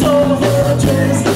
over, just